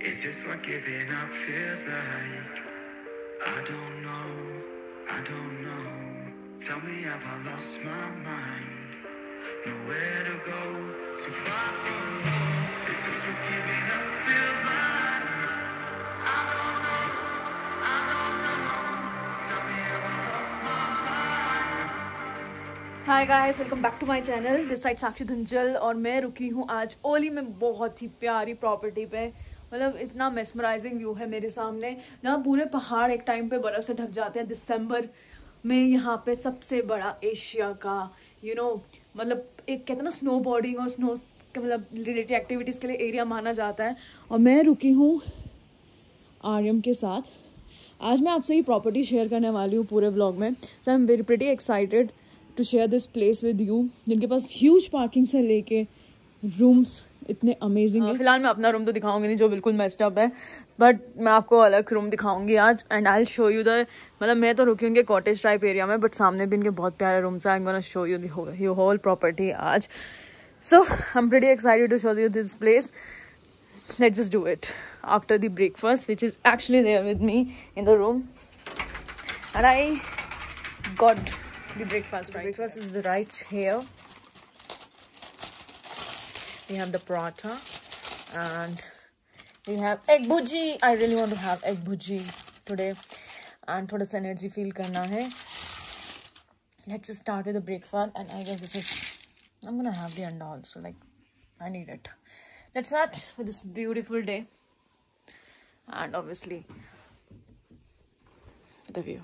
Is this what giving up feels like? I don't know, I don't know. Tell me, have I lost my mind? Nowhere to go, so far from home. Is this what giving up feels like? Hi guys welcome back to my channel this side Sakshi Dhunjal और मैं रुकी हूँ आज ओली में बहुत ही प्यारी property पे मतलब इतना मेस्मराइजिंग व्यू है मेरे सामने। जहाँ पूरे पहाड़ एक टाइम पे बर्फ़ से ढक जाते हैं। दिसंबर में यहाँ पे सबसे बड़ा एशिया का यू you नो know, मतलब एक कहते हैं ना स्नो बोर्डिंग और स्नो मतलब रिलेटेड एक्टिविटीज़ के लिए एरिया माना जाता है। और मैं रुकी हूँ आर्यम के साथ। आज मैं आपसे ये प्रॉपर्टी शेयर करने वाली हूँ पूरे ब्लॉग में। So I am very pretty excited to share this place with you जिनके पास ह्यूज पार्किंग से लेके रूम्स इतने अमेजिंग है फ़िलहाल मैं अपना रूम तो दिखाऊँगी नहीं जो बिल्कुल मेस्ड अप है। बट मैं आपको अलग रूम दिखाऊँगी आज and I show you the मतलब मैं तो रुकी हूँ कॉटेज टाइप एरिया में बट सामने भी इनके बहुत प्यारे रूम्स हैं। I show you the whole property आज। So I am pretty excited to show you this place let's just do it after the breakfast which is actually there with me in the room. And i got the breakfast right? Breakfast is the right here. We have the paratha and we have egg bhuji i really want to have egg bhuji today and thoda sa energy feel karna hai. Let's just start with the breakfast and i guess this is i'm gonna have the anda also like i need it. Let's start with this beautiful day and obviously the view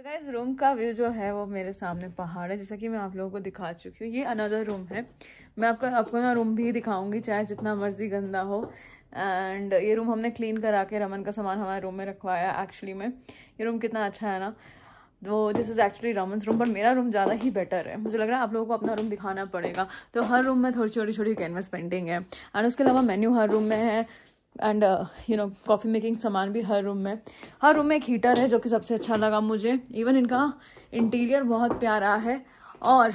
तो guys room का view जो है वो मेरे सामने पहाड़ है, जैसा कि मैं आप लोगों को दिखा चुकी हूँ। ये अनदर रूम है। मैं आपको आपको मैं रूम भी दिखाऊँगी, चाहे जितना मर्ज़ी गंदा हो। एंड ये रूम हमने क्लीन करा के रमन का सामान हमारे रूम में रखवाया एक्चुअली में। ये रूम कितना अच्छा है ना। वो this is actually Raman's room पर मेरा रूम ज़्यादा ही बेटर है। मुझे लग रहा है आप लोगों को अपना रूम दिखाना पड़ेगा। तो हर रूम में थोड़ी छोटी छोटी कैनवस पेंटिंग है। एंड उसके अलावा मेन्यू हर रूम में है। And you know coffee making सामान भी हर रूम में। हर रूम में एक हीटर है जो कि सबसे अच्छा लगा मुझे। इवन इनका इंटीरियर बहुत प्यारा है और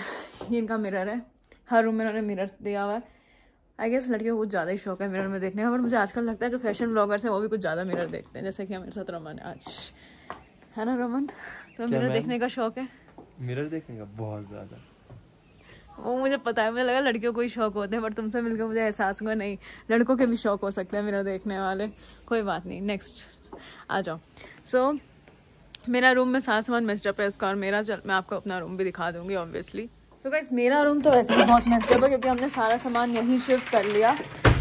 ये इनका मिरर है। हर रूम में इन्होंने मिरर दिया हुआ है। आई गेस लड़कियों को कुछ ज़्यादा ही शौक है मिरर में देखने का बट मुझे आजकल लगता है जो फ़ैशन ब्लॉगर्स हैं वो भी कुछ ज़्यादा मिरर देखते हैं। जैसे कि हमारे साथ रमन है आज। है ना रमन? तो मिरर देखने का शौक है? मिरर देखने का बहुत ज़्यादा। वो मुझे पता है मुझे लगा लड़कियों को ही शौक होते हैं बट तुमसे मिलकर मुझे एहसास हुआ नहीं लड़कों के भी शौक हो सकते हैं मेरा देखने वाले। कोई बात नहीं नेक्स्ट आ जाओ। सो so, मेरा रूम में सारा सामान मेस्टअप है उसका और मेरा चल मैं आपको अपना रूम भी दिखा दूँगी ऑब्वियसली सो गाइस मेरा रूम तो वैसे भी बहुत मेस्टअप है क्योंकि हमने सारा सामान यहीं शिफ्ट कर लिया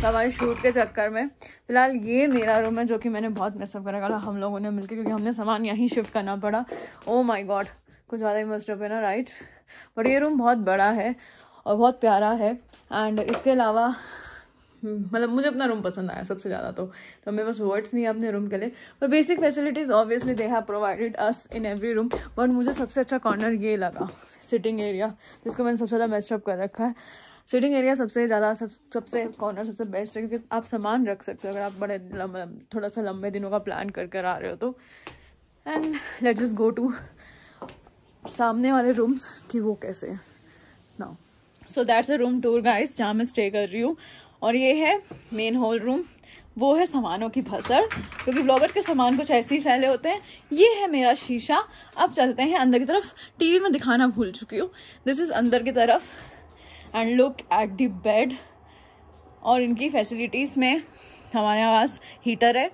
हमारे शूट के चक्कर में। फ़िलहाल ये मेरा रूम है जो कि मैंने बहुत मेस्टअप करा हम लोगों ने मिलकर क्योंकि हमने सामान यहीं शिफ्ट करना पड़ा। ओ माई गॉड कुछ ज़्यादा ही मेस्टअप है ना राइट बट ये रूम बहुत बड़ा है और बहुत प्यारा है। एंड इसके अलावा मतलब मुझे अपना रूम पसंद आया सबसे ज़्यादा तो। तो मेरे पास वर्ड्स नहीं है अपने रूम के लिए। पर basic facilities obviously they have provided us in every room but मुझे सबसे अच्छा कॉर्नर ये लगा सिटिंग एरिया जिसको मैंने सबसे ज़्यादा बेस्टअप कर रखा है। सिटिंग एरिया सबसे ज़्यादा, सब, सबसे कॉर्नर सबसे बेस्ट है, क्योंकि आप सामान रख सकते हो अगर आप बड़े थोड़ा सा लंबे दिनों का प्लान कर कर आ रहे हो तो। And let just go to सामने वाले रूम्स कि वो कैसे हैं? ना so that's a room tour guys जहाँ मैं स्टे कर रही हूँ। और ये है मेन हॉल रूम वो है सामानों की भसड़, क्योंकि ब्लॉगर के सामान कुछ ऐसे ही फैले होते हैं। ये है मेरा शीशा। अब चलते हैं अंदर की तरफ़। टीवी में दिखाना भूल चुकी हूँ। दिस इज़ अंदर की तरफ़। And look at the bed और इनकी फैसिलिटीज़ में हमारे पास हीटर है।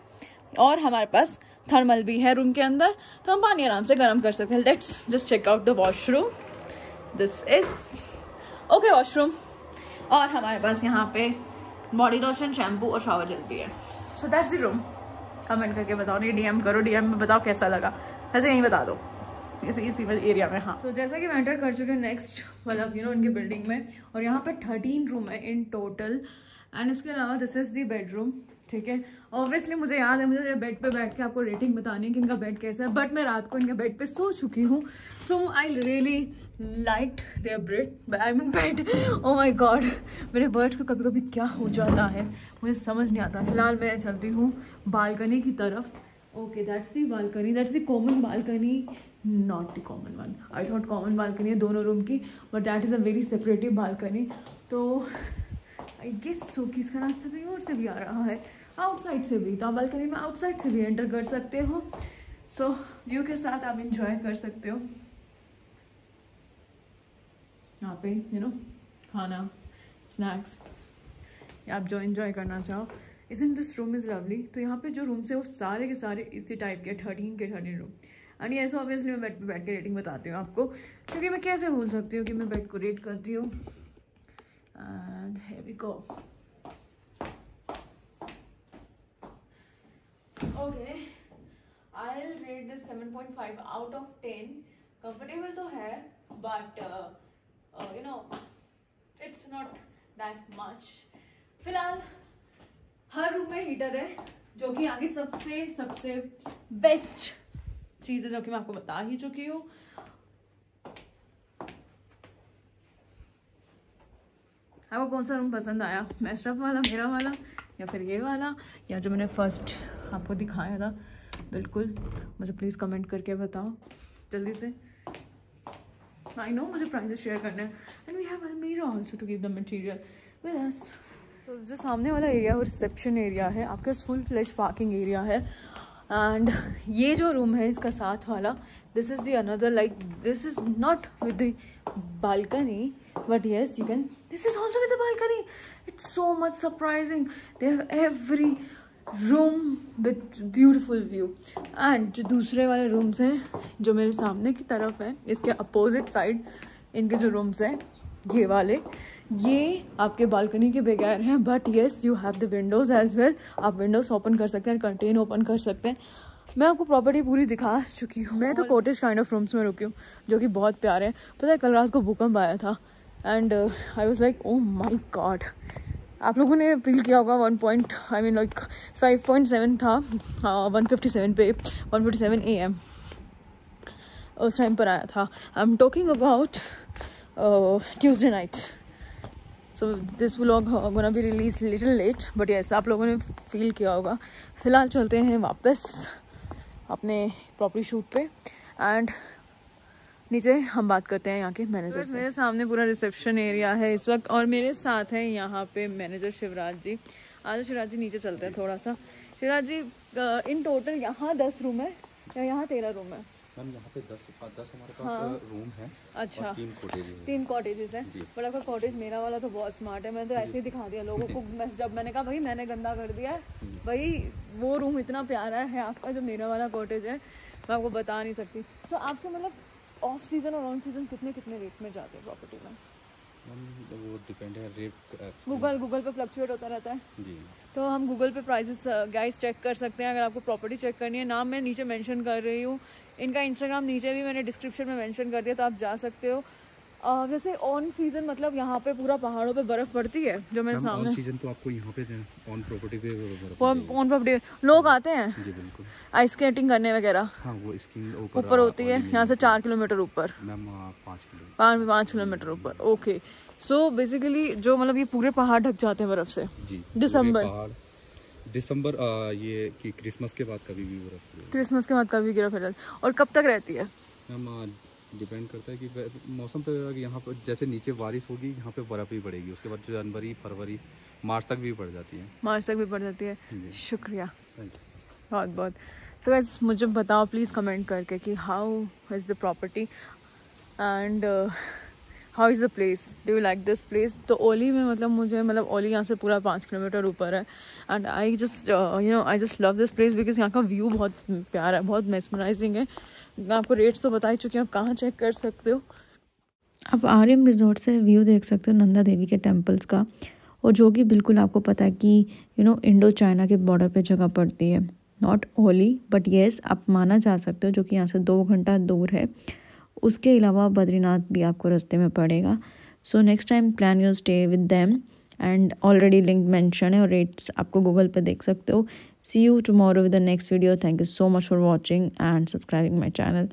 और हमारे पास थर्मल भी है रूम के अंदर तो हम पानी आराम से गर्म कर सकते हैं। Let's just check out the washroom this is okay washroom और हमारे पास यहाँ पे बॉडी लोशन शैम्पू और शावर जेल भी है। So that's the room comment करके बताओ नहीं डीएम करो डीएम में बताओ कैसा लगा। वैसे यहीं बता दो। इसी इसी एरिया में हाँ। तो so, जैसा कि मैं एंटर कर चुके हूँ नेक्स्ट मतलब यू नो इनकी बिल्डिंग में और यहाँ पे थर्टीन रूम है इन टोटल एंड इसके अलावा दिस इज़ दी बेडरूम ठीक है? ऑब्वियसली मुझे याद है, मुझे बेड पे बैठ के आपको रेटिंग बतानी है कि इनका बेड कैसा है बट मैं रात को इनके बेड पे सो चुकी हूँ। So I really like their bread I mean bed oh my god मेरे बर्ड्स को कभी कभी क्या हो जाता है? मुझे समझ नहीं आता। फ़िलहाल मैं चलती हूँ बालकनी की तरफ़। Okay that's the balcony that's the common balcony not the common one I thought common balcony है दोनों रूम की but that is a very separative balcony तो आई गेस सो कि इसका रास्ता कहीं और से भी आ रहा है। आउटसाइड से भी तो आप बालकनी में आउटसाइड से भी एंटर कर सकते हो। सो so, व्यू के साथ आप इंजॉय कर सकते हो। यहाँ पे यू you नो know, खाना स्नैक्स आप जो इन्जॉय करना चाहो। इस in this room is lovely तो यहाँ पे जो रूम्स है वो सारे के सारे इसी टाइप के थर्टीन के थर्टीन रूम एंड ऐसे ऑब्वियसली मैं पे बैठ के रेटिंग बताती हूँ आपको। क्योंकि मैं कैसे भूल सकती हूँ कि मैं बेड को रेट करती हूँ? And heavy go okay I rate this seven point five out of ten comfortable तो है but you know it's not that much फ़िलहाल, हर रूम में हीटर है, जो कि आगे सबसे सबसे बेस्ट चीज़ है, जो कि मैं आपको बता ही चुकी हूँ। आपको कौन सा रूम पसंद आया। मेस्टअप वाला, मेरा वाला, या फिर ये वाला, या जो मैंने फ़र्स्ट आपको दिखाया था। बिल्कुल, मुझे प्लीज़ कमेंट करके बताओ। जल्दी से। आई नो मुझे प्राइजेस शेयर करने हैं। एंड वी हैव अलमीरा also to give the material with तो जो सामने वाला एरिया वो रिसेप्शन एरिया है, आपके फुल फ्लैश पार्किंग एरिया है एंड ये जो रूम है, इसका साथ वाला this is the another like this is not with the balcony but yes you can this is also with the balcony it's so much surprising they have every room with beautiful view and जो दूसरे वाले rooms हैं, जो मेरे सामने की तरफ़ है, इसके अपोजिट साइड इनके जो रूम्स हैं ये वाले। ये आपके बालकनी के बगैर हैं but yes you have the windows as well आप विंडोज़ ओपन कर सकते हैं कंटेन ओपन कर सकते हैं। मैं आपको प्रॉपर्टी पूरी दिखा चुकी हूँ। मैं तो कोटेज काइंड ऑफ़ रूम्स में रुकी हूँ जो कि बहुत प्यारे हैं। पता है कल रात को भूकंप आया था and I was like oh my god आप लोगों ने फील किया होगा one point I mean like five point seven था वन फिफ्टी सेवन पे one fifty seven A M उस टाइम पर आया था। I am talking about Tuesday night so this vlog gonna be release little late but yes आप लोगों ने feel किया होगा। फ़िलहाल चलते हैं वापस अपने प्रॉपर्टी शूट पे एंड नीचे हम बात करते हैं यहाँ के मैनेजर से। मेरे सामने पूरा रिसेप्शन एरिया है इस वक्त और मेरे साथ हैं यहाँ पे मैनेजर शिवराज जी। आज शिवराज जी नीचे चलते हैं थोड़ा सा। शिवराज जी इन टोटल यहाँ दस रूम है या यहाँ तेरह रूम है? मैम यहाँ पे दस दस हमारे पास हाँ। रूम है अच्छा। और तीन कॉटेजेस तीन कॉटेजेस हैं। बट आपका कॉटेज मेरा वाला तो बहुत स्मार्ट है। मैंने तो ऐसे ही दिखा दिया लोगों को। मैं जब मैंने कहा भाई मैंने गंदा कर दिया है। भाई वो रूम इतना प्यारा है आपका जो मेरा वाला कॉटेज है। मैं आपको बता नहीं सकती। सो so, आपके मतलब ऑफ़ सीज़न और ऑन सीज़न कितने कितने रेट में जाते हैं प्रॉपर्टी में? वो डिपेंड है रेट गूगल गूगल पे फ्लक्चुएट होता रहता है। जी। तो हम गूगल पे प्राइसेस गाइस चेक कर सकते हैं। अगर आपको प्रॉपर्टी चेक करनी है नाम मैं नीचे मेंशन कर रही हूँ। इनका इंस्टाग्राम नीचे भी मैंने डिस्क्रिप्शन में मेंशन कर दिया तो आप जा सकते हो। Uh, जैसे ऑन सीज़न मतलब यहाँ पे पूरा पहाड़ों पे बर्फ़ पड़ती है जो मेरे सामने। ऑन सीज़न तो आपको यहाँ पे ऑन प्रॉपर्टी पे ऑन प्रॉपर्टी लोग आते हैं जी बिल्कुल। आइस स्केटिंग करने वगैरह। हाँ वो ऊपर होती है यहाँ से चार किलोमीटर ऊपर। पाँच किलोमीटर। ऊपर ओके सो बेसिकली जो मतलब ये पूरे पहाड़ ढक जाते हैं बर्फ़ से। दिसंबर दिसंबर ये कि क्रिसमस के बाद कभी भी बर्फ़ क्रिसमस के बाद कभी गिरा फिर और कब तक रहती है? मैम डिपेंड करता है कि मौसम पे यहाँ पर जैसे नीचे बारिश होगी यहाँ पे बर्फ़ भी पड़ेगी। उसके बाद जनवरी फरवरी मार्च तक भी पड़ जाती है। मार्च तक भी पड़ जाती है। शुक्रिया। बहुत बहुत। तो गैस मुझे बताओ प्लीज़ कमेंट करके कि how is the property and how is the place do you like this place तो ओली में मतलब मुझे मतलब ओली यहाँ से पूरा पाँच किलोमीटर ऊपर है। And I just you know I just love this place because यहाँ का व्यू बहुत प्यारा है, बहुत मेसमराइजिंग है। आपको रेट्स तो बता ही चुके हैं, आप कहाँ चेक कर सकते हो? आप आर्यम रिजॉर्ट से व्यू देख सकते हो नंदा देवी के टेम्पल्स का। और जो कि बिल्कुल आपको पता है कि यू नो इंडो चाइना के बॉर्डर पे जगह पड़ती है। नॉट ओली बट येस आप माना जा सकते हो जो कि यहाँ से दो घंटा दूर है। उसके अलावा बद्रीनाथ भी आपको रास्ते में पड़ेगा। So next time plan your stay with them and already link mention है और रेट्स आपको गूगल पर देख सकते हो। See you tomorrow with the next video thank you so much for watching and subscribing my channel